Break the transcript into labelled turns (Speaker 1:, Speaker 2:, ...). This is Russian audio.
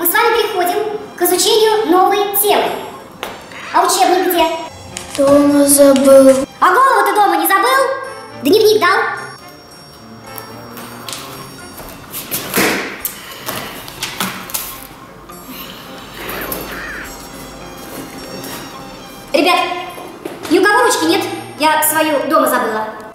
Speaker 1: мы с вами переходим к изучению новой темы. А учебник где?
Speaker 2: Дома забыл.
Speaker 1: А голову ты дома не забыл? Дневник дал? Ребят, ни у кого ручки нет? Я свою дома забыла.